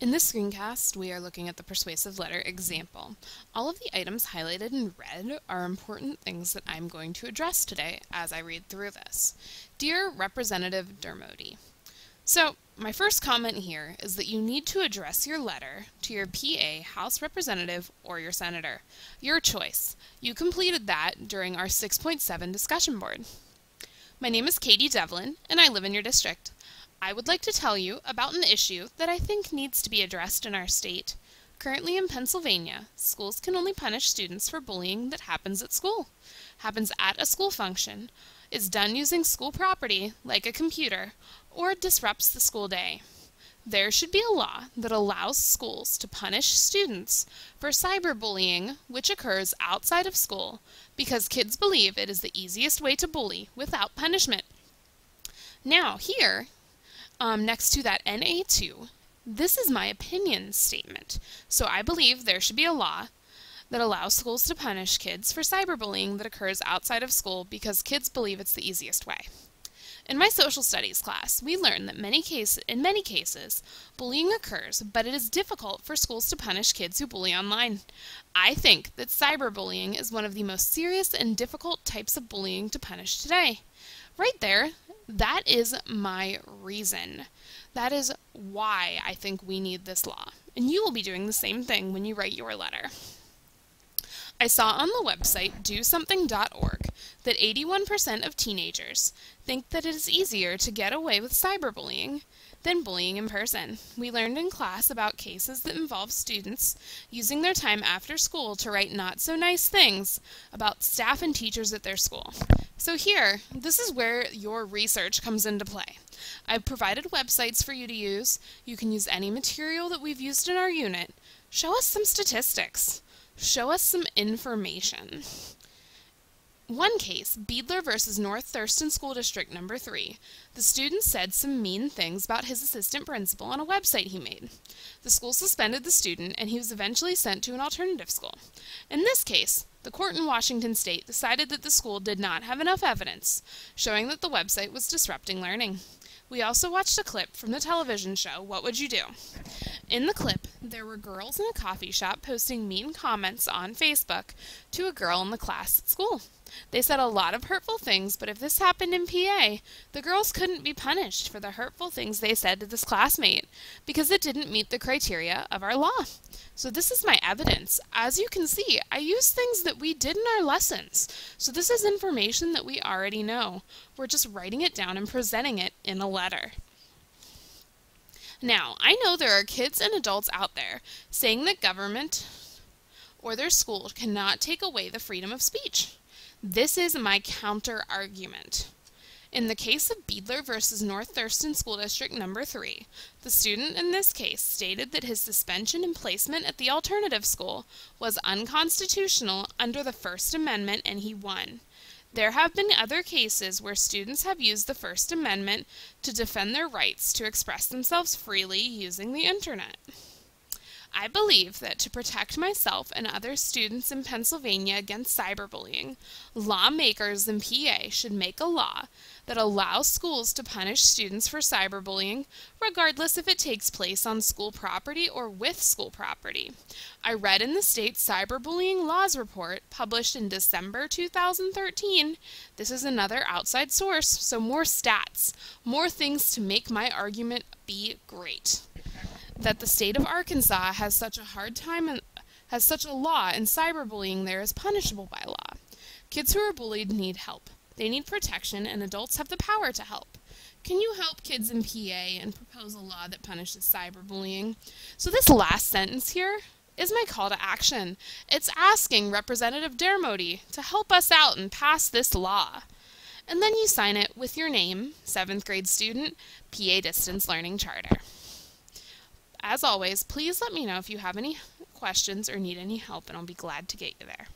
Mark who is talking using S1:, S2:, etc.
S1: In this screencast, we are looking at the persuasive letter example. All of the items highlighted in red are important things that I'm going to address today as I read through this. Dear Representative Dermody, so my first comment here is that you need to address your letter to your PA, House Representative, or your Senator. Your choice. You completed that during our 6.7 discussion board. My name is Katie Devlin, and I live in your district. I would like to tell you about an issue that I think needs to be addressed in our state. Currently in Pennsylvania, schools can only punish students for bullying that happens at school, happens at a school function, is done using school property, like a computer, or disrupts the school day. There should be a law that allows schools to punish students for cyberbullying which occurs outside of school because kids believe it is the easiest way to bully without punishment. Now, here um, next to that NA2, this is my opinion statement. So I believe there should be a law that allows schools to punish kids for cyberbullying that occurs outside of school because kids believe it's the easiest way. In my social studies class, we learned that many case, in many cases, bullying occurs, but it is difficult for schools to punish kids who bully online. I think that cyberbullying is one of the most serious and difficult types of bullying to punish today. Right there, that is my reason. That is why I think we need this law. And you will be doing the same thing when you write your letter. I saw on the website dosomething.org that 81% of teenagers think that it is easier to get away with cyberbullying than bullying in person. We learned in class about cases that involve students using their time after school to write not so nice things about staff and teachers at their school. So here, this is where your research comes into play. I've provided websites for you to use. You can use any material that we've used in our unit. Show us some statistics. Show us some information. One case, Beidler versus North Thurston School District number 3. The student said some mean things about his assistant principal on a website he made. The school suspended the student and he was eventually sent to an alternative school. In this case, the court in Washington state decided that the school did not have enough evidence showing that the website was disrupting learning. We also watched a clip from the television show What Would You Do? In the clip, there were girls in a coffee shop posting mean comments on Facebook to a girl in the class at school. They said a lot of hurtful things, but if this happened in PA, the girls couldn't be punished for the hurtful things they said to this classmate because it didn't meet the criteria of our law. So this is my evidence. As you can see, I use things that we did in our lessons. So this is information that we already know. We're just writing it down and presenting it in a letter. Now, I know there are kids and adults out there saying that government or their school cannot take away the freedom of speech. This is my counter argument. In the case of Beidler versus North Thurston School District number 3, the student in this case stated that his suspension and placement at the alternative school was unconstitutional under the First Amendment and he won. There have been other cases where students have used the First Amendment to defend their rights to express themselves freely using the Internet. I believe that to protect myself and other students in Pennsylvania against cyberbullying, lawmakers in PA should make a law that allows schools to punish students for cyberbullying, regardless if it takes place on school property or with school property. I read in the state cyberbullying laws report published in December 2013. This is another outside source, so more stats, more things to make my argument be great that the state of Arkansas has such a hard time has such a law and cyberbullying there is punishable by law. Kids who are bullied need help. They need protection and adults have the power to help. Can you help kids in PA and propose a law that punishes cyberbullying? So this last sentence here is my call to action. It's asking Representative Dermody to help us out and pass this law. And then you sign it with your name, 7th grade student, PA Distance Learning Charter. As always, please let me know if you have any questions or need any help, and I'll be glad to get you there.